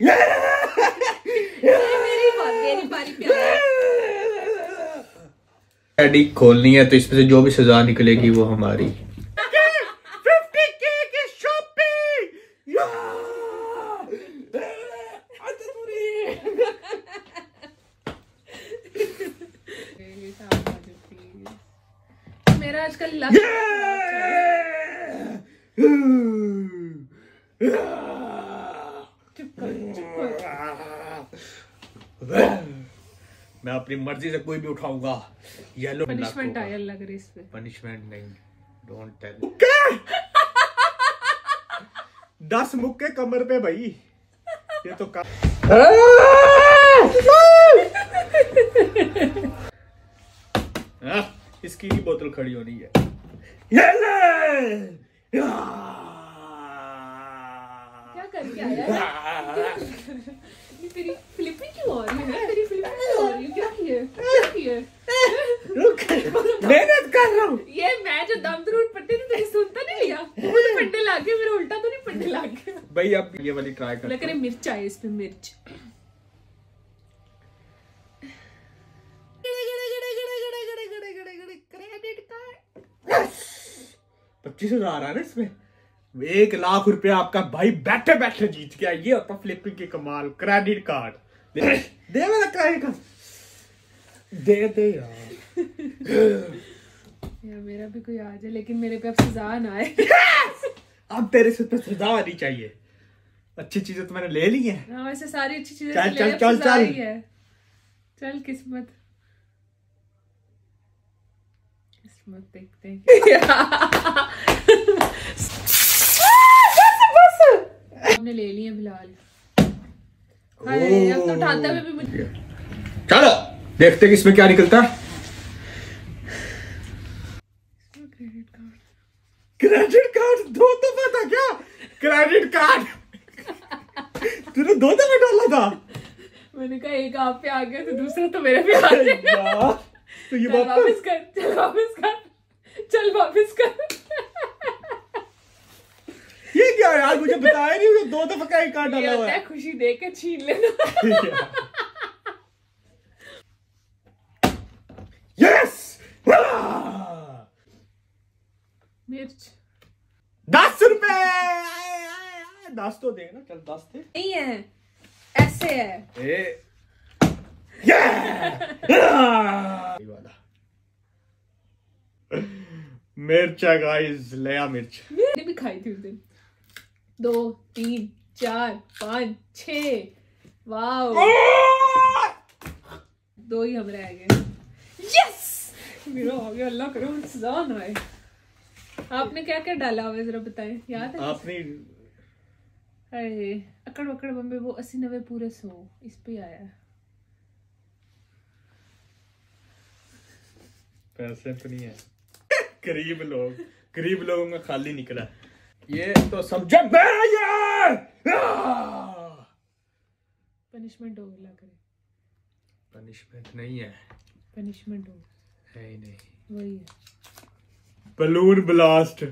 मेरी बात मेरी बारी प्यार आईडी खोलनी है तो इसमें से जो भी सजा निकलेगी वो हमारी। मेरा आजकल लक मैं अपनी मर्ज़ी से कोई भी उठाऊँगा। येलो पनिशमेंट आया लग रही इस पे। पनिशमेंट नहीं। डोंट टेल दस मुक्के कमर पे भाई। ये तो का... हाँ, इसकी ही बोतल खड़ी होनी है। क्या ये तेरी फ्लिपिंग क्यों हो रही है तेरी फ्लिपिंग क्यों हो रही है क्या किए क्या किए मेहनत कर रहा हूँ। ये मैं जो दम पट्टी सुनता नहीं लिया। मुझे पट्टे मेरा उल्टा तो नहीं पट्टे भाई अब ये वाली ट्राई कर लग रही मिर्च आई इस पे मिर्च। पच्चीस हज़ार आ रहा है ना इसमें? एक लाख रुपए आपका भाई बैठे बैठे जीत गया। ये होता फ्लिपिंग की कमाल क्रेडिट कार्ड दे, दे मेरा क्रेडिट कार्ड दे दे यार। यार मेरा भी कोई आ जाए लेकिन मेरे पे अब सजा ना आए। अब तेरे से पे सजा आनी चाहिए। अच्छी चीज़ें तो मैंने ले ली है। हाँ वैसे सारी अच्छी चीज़ें चल, तो चल, चल, चल। चल किस्मत। किस्मत देखते हैं। हमने ले लिए फ़िलहाल। अब तो उठाते भी मुझे चलो देखते हैं इसमें क्या निकलता है। क्रेडिट कार्ड दो दफ़ा था क्या? क्रेडिट कार्ड तूने दो दफ़ा डाला था। मैंने कहा एक आप पे आ गया तो दूसरा तो मेरे पे आ जाएगा तो ये वापस कर चल वापस कर चल वापस कर। ये क्या यार मुझे बताया नहीं मुझे दो दफ़ा का ही कार्ड डाला हुआ है। खुशी दे के छीन लेना। यस मिर्च। दस रुपए! दस तो दे ना चल दस थे नहीं है ऐसे है। ए। ये ये वाला मिर्च है गाइस लया मिर्च। मैंने भी खाई थी उस दिन। दो तीन चार पाँच छ। वाओ। दो ही हम रह गए। यस मेरा हो गया अल्लाह करो ना आए। आपने क्या क्या डाला हुआ जरा बताएँ याद है? आपने अरे अकड़ वकड़ बम्बे वो अस्सी नब्बे पूरे सो इस पे आया। है पैसे तो नहीं है। गरीब लोग गरीब लोगों का खाली निकला। ये तो समझा पनिशमेंट हो ला करे। पनिशमेंट नहीं है। पनिशमेंट हो है ही नहीं। वही है। Balloon blast